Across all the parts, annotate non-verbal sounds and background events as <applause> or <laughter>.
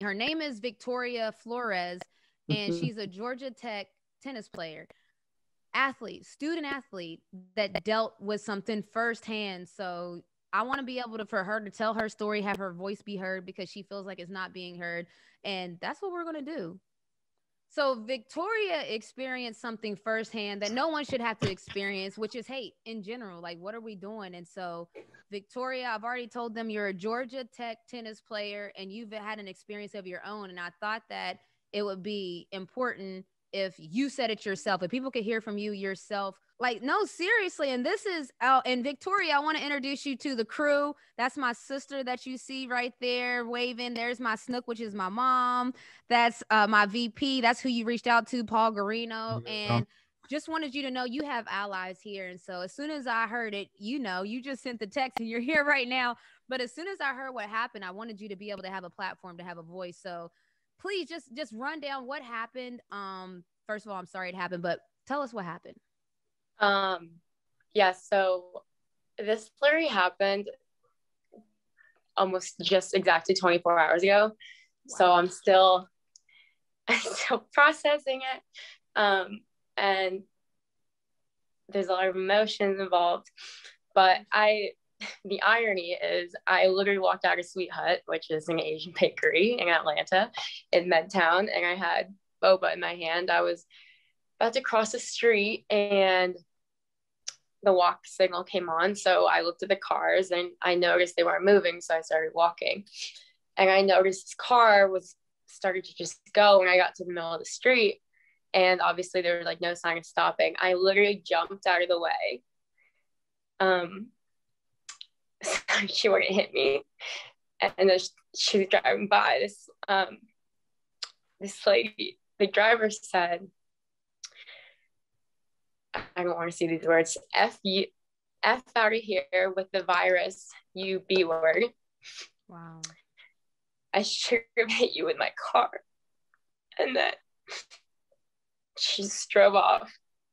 her name is Victoria Flores, and Mhm. she's a Georgia Tech tennis player, athlete, student athlete that dealt with something firsthand. So I want to be able to for her to tell her story, have her voice be heard because she feels like it's not being heard, and that's what we're gonna do. So Victoria experienced something firsthand that no one should have to experience, which is hate in general. Like, what are we doing? And so, Victoria, I've already told them you're a Georgia Tech tennis player and you've had an experience of your own. And I thought that it would be important if you said it yourself, if people could hear from you yourself. Like, no, seriously. And this is out. And Victoria, I want to introduce you to the crew. That's my sister that you see right there waving. There's my snook, which is my mom. That's uh, my VP. That's who you reached out to, Paul Garino. And just wanted you to know you have allies here. And so as soon as I heard it, you know, you just sent the text and you're <laughs> here right now. But as soon as I heard what happened, I wanted you to be able to have a platform to have a voice. So please just just run down what happened. Um, first of all, I'm sorry it happened, but tell us what happened. Um, yeah, so this flurry happened almost just exactly 24 hours ago. So I'm still <laughs> I'm still processing it. Um, and there's a lot of emotions involved. But I the irony is I literally walked out of Sweet Hut, which is an Asian <laughs> bakery in Atlanta in Midtown, and I had boba in my hand. I was about to cross the street and the walk signal came on. So I looked at the cars and I noticed they weren't moving. So I started walking. And I noticed this car was started to just go when I got to the middle of the street. And obviously there was like no sign of stopping. I literally jumped out of the way. Um <laughs> she wouldn't hit me. And then she was driving by this um this lady, the driver said, I don't want to see these words. F you, F out of here with the virus, you B word. Wow. I should have <laughs> hit you with my car. And then she just drove off.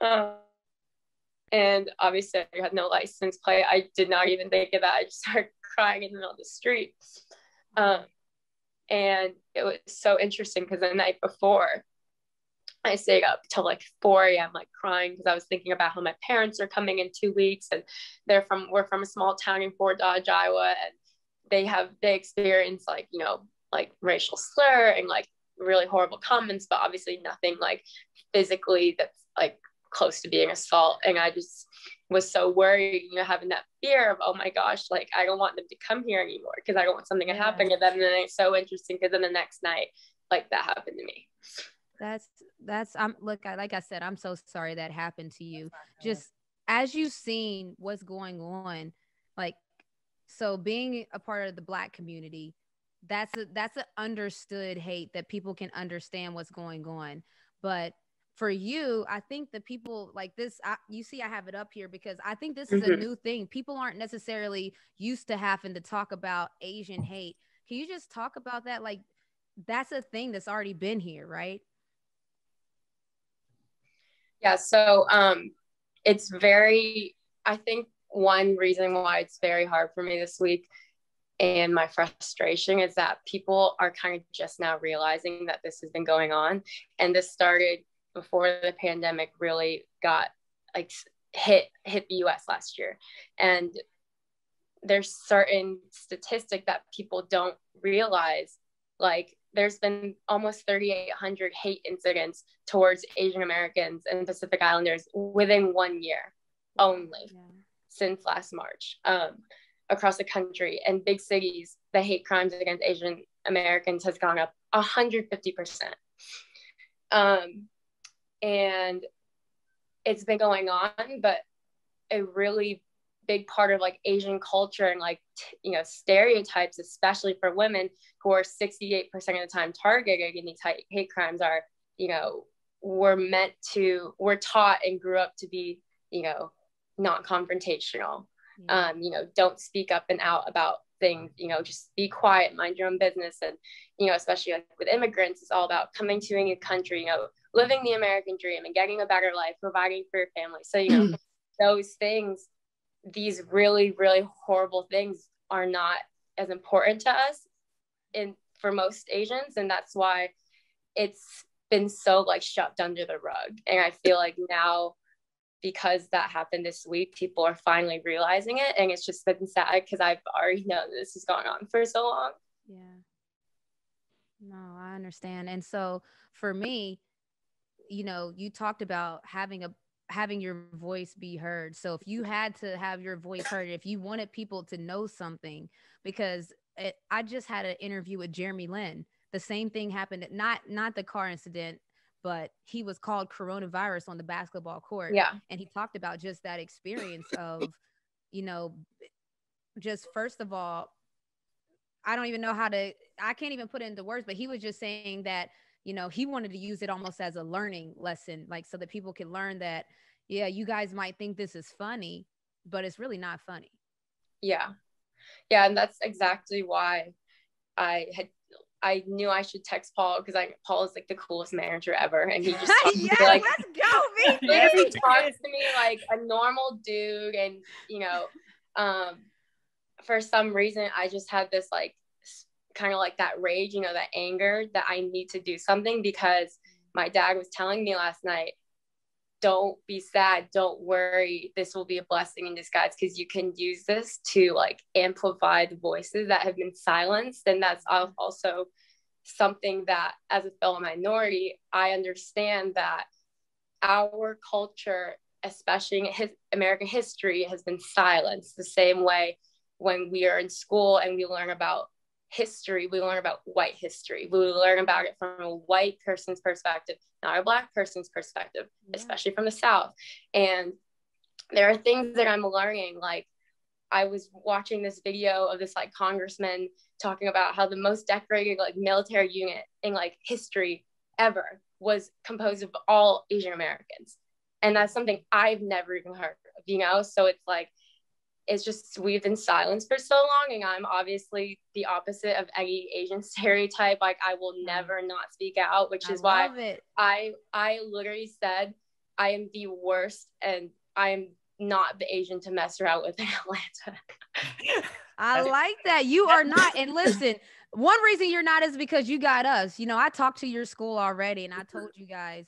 Um, and obviously, I had no license plate. I did not even think of that. I just <laughs> started crying in the middle of the street. Um, and it was so interesting because the night before, I stayed up till like 4 a.m. like crying because I was thinking about how my parents are coming in two weeks and they're from we're from a small town in Fort Dodge, Iowa, and they have they experience like you know like racial slur and like really horrible comments, but obviously nothing like physically that's like close to being assault. And I just was so worried, you know, having that fear of oh my gosh, like I don't want them to come here anymore because I don't want something to happen to them. And then it's so interesting because then the next night like that happened to me. That's that's I'm look I like I said I'm so sorry that happened to you. Just as you've seen what's going on, like so being a part of the black community, that's a that's an understood hate that people can understand what's going on. But for you, I think the people like this, I, you see, I have it up here because I think this is a Mhm. new thing. People aren't necessarily used to having to talk about Asian hate. Can you just talk about that? Like, that's a thing that's already been here, right? Yeah, so um it's very I think one reason why it's very hard for me this week and my frustration is that people are kind of just now realizing that this has been going on and this started before the pandemic really got like hit hit the US last year. And there's certain statistic that people don't realize like there's been almost 3,800 hate incidents towards Asian Americans and Pacific Islanders within one year only Yeah. since last March um, across the country. And big cities, the hate crimes against Asian Americans has gone up 150%. Um, and it's been going on, but a really big part of like Asian culture and like, t- you know, stereotypes, especially for women who are 68% of the time targeted in these hate, hate crimes are, you know, we're meant to, we're taught and grew up to be, you know, not confrontational. Um, you know, don't speak up and out about things, you know, just be quiet, mind your own business. And, you know, especially like with immigrants, it's all about coming to a new country, you know, living the American dream and getting a better life, providing for your family. So, you know, <clears throat> those things, these really, really horrible things are not as important to us in for most Asians, and that's why it's been so like shoved under the rug. And I feel like now because that happened this week, people are finally realizing it. And it's just been sad because I've already known this is going on for so long. Yeah. No, I understand. And so for me, you know, you talked about having a having your voice be heard. So if you had to have your voice heard, if you wanted people to know something, because it, I just had an interview with Jeremy Lin. The same thing happened, not not the car incident, but he was called coronavirus on the basketball court. Yeah. And he talked about just that experience of, <laughs> you know, just first of all, I don't even know how to, I can't even put it into words, but he was just saying that, you know, he wanted to use it almost as a learning lesson, like so that people can learn that, yeah, you guys might think this is funny, but it's really not funny. Yeah. Yeah. And that's exactly why I had I knew I should text Paul because I Paul is like the coolest manager ever, and he just <laughs> yeah, like let's go, <laughs> he talks to me like a normal dude, and you know, um, for some reason I just had this like kind of like that rage, you know, that anger that I need to do something because my dad was telling me last night don't be sad don't worry this will be a blessing in disguise because you can use this to like amplify the voices that have been silenced. And that's mm-hmm. also something that as a fellow minority i understand that our culture especially in his american history has been silenced the same way when we are in school and we learn about history, we learn about white history. We learn about it from a white person's perspective, not a black person's perspective, yeah. especially from the South. And there are things that I'm learning. Like I was watching this video of this like congressman talking about how the most decorated like military unit in like history ever was composed of all Asian Americans. And that's something I've never even heard of, you know? So it's like it's just we've been silenced for so long and i'm obviously the opposite of any asian <laughs> stereotype. Like i will mm. never not speak out which is why it. i i literally said i am the worst and i am not the asian to mess around with <laughs> in atlanta. I like that. You are not and listen one reason you're not is because you got us. You know i talked to your school already and i told you guys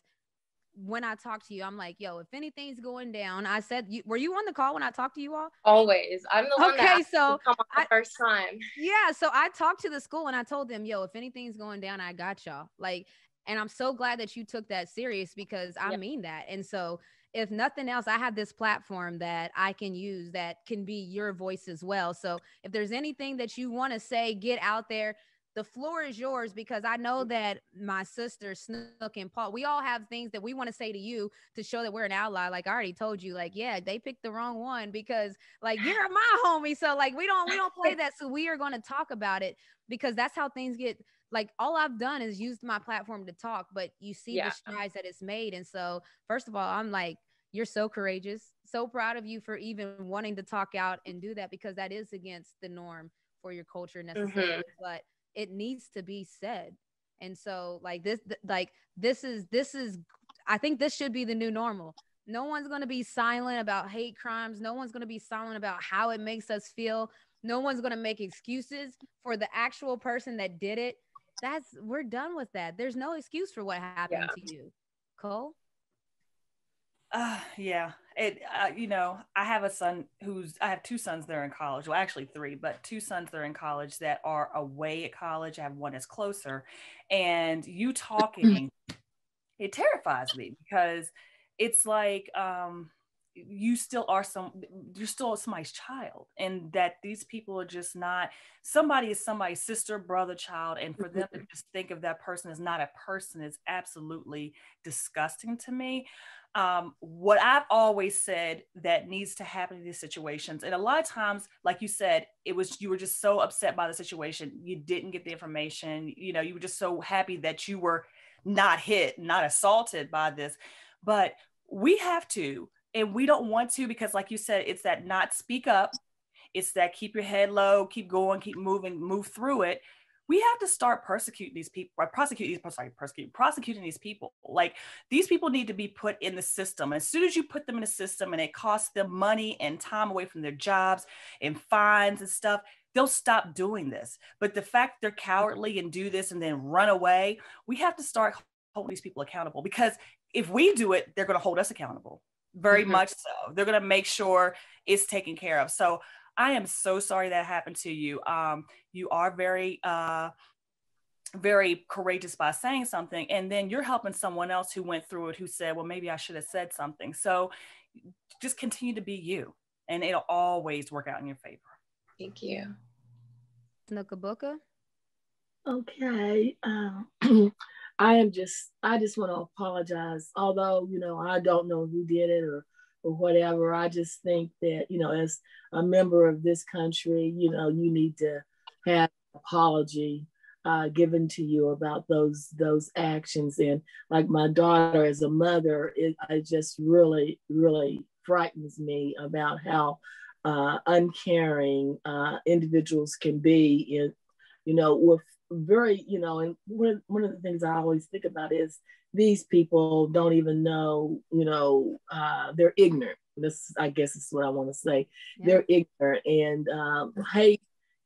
when I talk to you, I'm like, yo, if anything's going down, I said, you, were you on the call when I talked to you all? Always. I'm the one okay, so come on the first time. <laughs> Yeah. So I talked to the school and I told them, yo, if anything's going down, I got y'all. Like, and I'm so glad that you took that serious because I yep. mean that. And so if nothing else, I have this platform that I can use that can be your voice as well. So if there's anything that you want to say, get out there the floor is yours because I know that my sister Snook and Paul, we all have things that we want to say to you to show that we're an ally. Like I already told you, like, yeah, they picked the wrong one because like you're my <laughs> homie. So like we don't we don't play that. So we are going to talk about it because that's how things get like all I've done is used my platform to talk, but you see yeah. the strides that it's made. And so first of all, I'm like, you're so courageous. So proud of you for even wanting to talk out and do that because that is against the norm for your culture necessarily. Mm-hmm. But it needs to be said. And so like this like this is this is i think this should be the new normal. No one's going to be silent about hate crimes. No one's going to be silent about how it makes us feel. No one's going to make excuses for the actual person that did it. That's we're done with that. There's no excuse for what happened yeah. to you. Cole? Uh, yeah. It, uh, you know, I have a son who's, I have two sons that are in college. Well, actually three, but two sons that are in college that are away at college. I have one that's closer. And you talking, <clears throat> it terrifies me because it's like, um, you still are some you're still somebody's child and that these people are just not somebody is somebody's sister brother child and for them to just think of that person as not a person is absolutely disgusting to me um, what I've always said that needs to happen in these situations, and a lot of times, like you said, it was you were just so upset by the situation, you didn't get the information, you know, you were just so happy that you were not hit, not assaulted by this. But we have to, and we don't want to because, like you said, it's that not speak up, it's that keep your head low, keep going, keep moving, move through it we have to start persecuting these people, or prosecute these, sorry, prosecute, prosecuting these people. Like these people need to be put in the system. As soon as you put them in the system and it costs them money and time away from their jobs and fines and stuff, they'll stop doing this. But the fact they're cowardly and do this and then run away, we have to start holding these people accountable because if we do it, they're going to hold us accountable. Very mm-hmm. much so. They're going to make sure it's taken care of. So I am so sorry that happened to you. Um, you are very, uh, very courageous by saying something, and then you're helping someone else who went through it who said, "Well, maybe I should have said something." So just continue to be you, and it'll always work out in your favor. Thank you. Nookabuka. Okay. Um, <clears throat> I am just, I just want to apologize. Although, you know, I don't know who did it or, or whatever. I just think that, you know, as a member of this country, you know, you need to have apology uh, given to you about those those actions. And like my daughter, as a mother, it, it just really, really frightens me about how uh, uncaring uh, individuals can be in, you know, with very, you know, and one, one of the things I always think about is these people don't even know, you know, uh, they're ignorant. This, I guess, is what I want to say. Yeah. They're ignorant and um, hate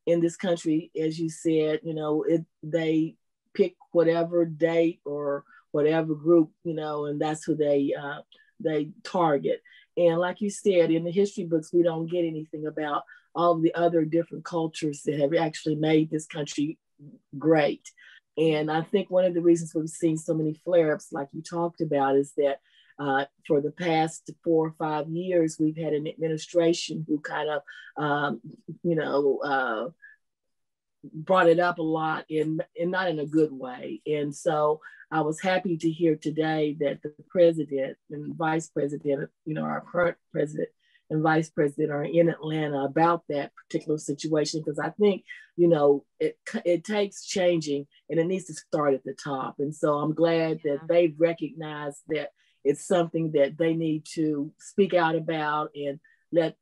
in this country, as you said, you know, it they pick whatever date or whatever group, you know, and that's who they uh, they target. And like you said, in the history books, we don't get anything about all the other different cultures that have actually made this country great. And I think one of the reasons we've seen so many flare ups, like you talked about, is that uh, for the past four or five years, we've had an administration who kind of, um, you know, uh, brought it up a lot in, in not in a good way. And so I was happy to hear today that the president and vice president, you know, our current president and vice president are in Atlanta about that particular situation because I think, you know, it it takes changing and it needs to start at the top. And so I'm glad yeah. that they've recognized that it's something that they need to speak out about and let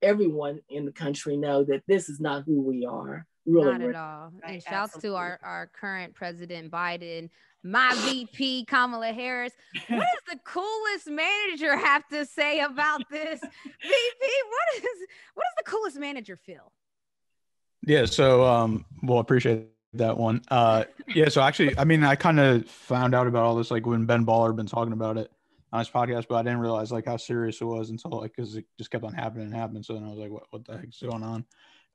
everyone in the country know that this is not who we are. Really, not at all. Right, and shouts absolutely. to our, our current president Biden my VP Kamala Harris. What does the coolest manager have to say about this? <laughs> VP, what is what does the coolest manager feel? Yeah, so um well appreciate that one. Uh yeah, so actually I mean I kind of found out about all this like when Ben Baller been talking about it on his podcast, but I didn't realize like how serious it was until like because it just kept on happening and happening. So then I was like, what what the heck's going on?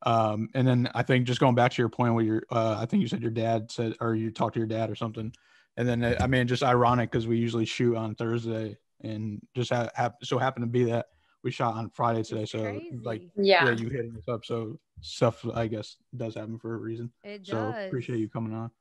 Um, and then I think just going back to your point where your uh, I think you said your dad said or you talked to your dad or something and then uh, I mean, just ironic because we usually shoot on Thursday, and just ha- ha- so happened to be that we shot on Friday today. so crazy. like, yeah. yeah, you hitting us up. So stuff, I guess, does happen for a reason. It so does. appreciate you coming on.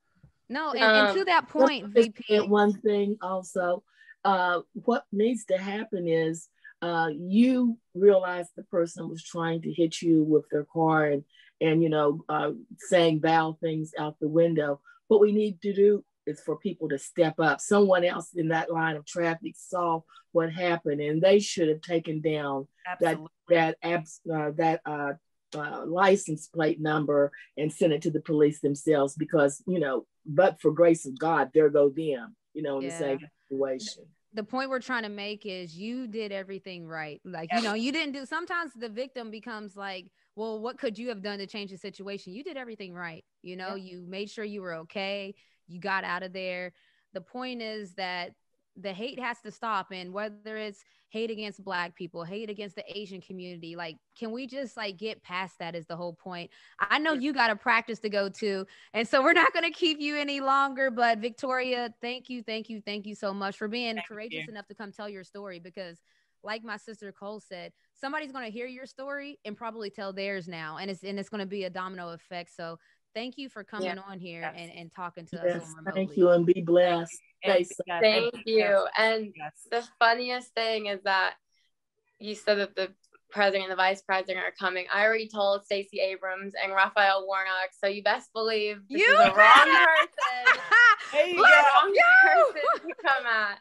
No, and, um, and to that point, VP. One thing also, uh, what needs to happen is uh, you realize the person was trying to hit you with their car and and you know uh, saying foul things out the window. What we need to do is for people to step up. Someone else in that line of traffic saw what happened, and they should have taken down Absolutely. that that uh, that uh, uh, license plate number and sent it to the police themselves because you know, but for grace of God, there go them. You know, in yeah. the same situation the point we're trying to make is you did everything right. Like, you know, you didn't do sometimes the victim becomes like, well, what could you have done to change the situation? You did everything right. You know, yeah. you made sure you were okay you got out of there. The point is that the hate has to stop and whether it's hate against black people hate against the asian community like can we just like get past that is the whole point i know you got a practice to go to and so we're not going to keep you any longer but victoria thank you thank you thank you so much for being thank courageous you. enough to come tell your story because like my sister cole said somebody's going to hear your story and probably tell theirs now and it's and it's going to be a domino effect so thank you for coming yeah. on here yes. and, and talking to yes, us. Thank you and be blessed. Thank, thank you. And yes. the funniest thing is that you said that the president and the vice president are coming. I already told Stacey Abrams and Raphael Warnock, so you best believe this you is the wrong <laughs> person. there you go. Wrong person to come at.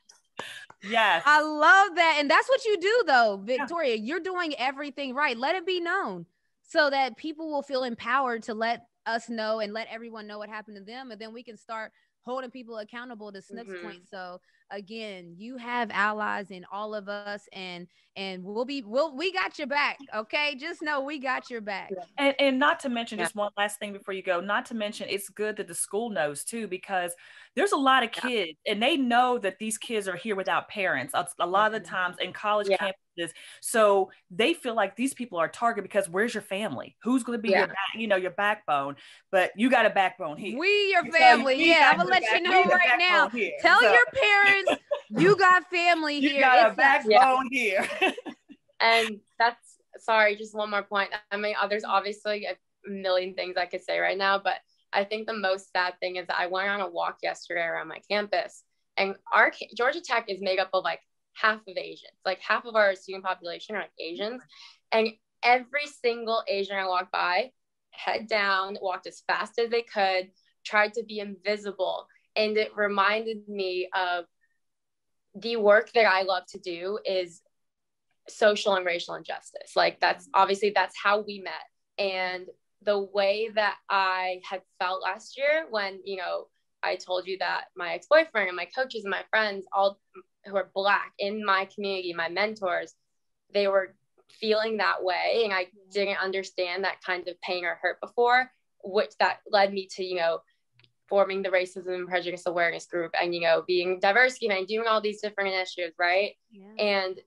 Yes. I love that. And that's what you do though, Victoria. Yeah. You're doing everything right. Let it be known so that people will feel empowered to let us know and let everyone know what happened to them and then we can start holding people accountable to Snook's Mhm. point. So again, you have allies in all of us and and we'll be we'll we got your back. Okay. Just know we got your back. And, and not to mention, Yeah. just one last thing before you go, not to mention, it's good that the school knows too, because there's a lot of Yeah. kids and they know that these kids are here without parents a, a lot of the Mhm. times in college Yeah. campuses. So they feel like these people are target because where's your family? Who's going to be Yeah. your, back, you know, your backbone? But you got a backbone here. We your Because family. we Yeah, I'm gonna the let you know right now. here. Tell So your parents you <laughs> got family you here. You got a It's us. backbone here. <laughs> and that's sorry just one more point i mean uh, there's obviously a million things i could say right now but i think the most sad thing is that i went on a walk yesterday around my campus and our georgia tech is made up of like half of asians like half of our student population are like asians mm-hmm. and every single asian i walked by head down walked as fast as they could tried to be invisible and it reminded me of the work that i love to do is social and racial injustice. Like that's mm-hmm. obviously that's how we met. And the way that I had felt last year when, you know, I told you that my ex-boyfriend and my coaches and my friends, all who are black in my community, my mentors, they were feeling that way. And I didn't understand that kind of pain or hurt before, which that led me to, you know, forming the racism and prejudice awareness group and, you know, being diversity and doing all these different initiatives, right? Yeah. and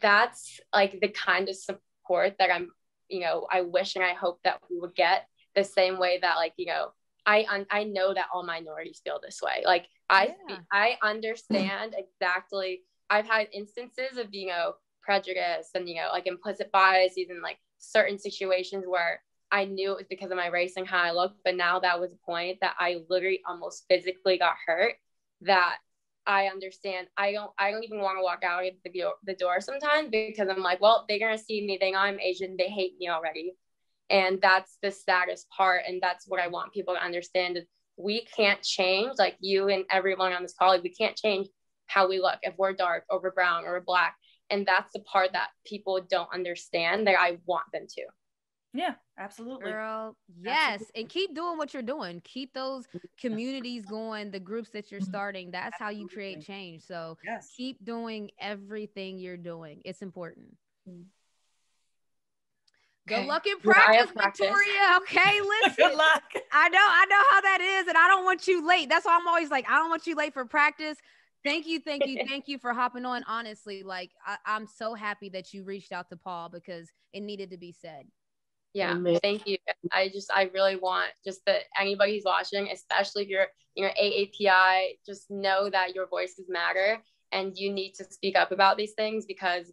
that's like the kind of support that i'm you know i wish and i hope that we would get the same way that like you know i un- i know that all minorities feel this way like i Yeah. i understand exactly i've had instances of you know prejudice and you know like implicit biases in like certain situations where i knew it was because of my race and how i looked but now that was a point that i literally almost physically got hurt that I understand. I don't. I don't even want to walk out of the door, the door sometimes because I'm like, well, they're gonna see me. They know I'm Asian. They hate me already, and that's the saddest part. And that's what I want people to understand. Is we can't change like you and everyone on this call. Like, we can't change how we look if we're dark or we're brown or we're black. And that's the part that people don't understand that I want them to. yeah, absolutely. Girl, yes. And keep doing what you're doing. Keep those communities going, the groups that you're mm-hmm. starting. That's how you create change. So Yes. keep doing everything you're doing. It's important. Mm-hmm. Good Okay. luck in practice. Victoria. Okay, <laughs> listen. Good luck. I know, I know how that is, and I don't want you late. That's why I'm always like, I don't want you late for practice. Thank you, thank you, <laughs> thank you for hopping on. Honestly, like I, I'm so happy that you reached out to Paul because it needed to be said. Yeah, Amen. thank you. I just, I really want just that anybody who's watching, especially if you're, you know, AAPI, just know that your voices matter and you need to speak up about these things because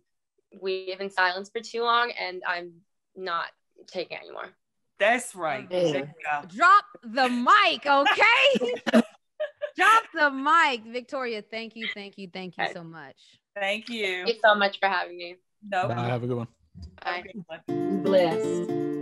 we've been silenced for too long and I'm not taking it anymore. That's right. Yeah. There you go. Drop the mic, okay? <laughs> Drop the mic, Victoria. Thank you, thank you, thank you so much. Thank you. Thank you so much for having me. No, Bye, have a good one. Bye. Have a good one. Be blessed.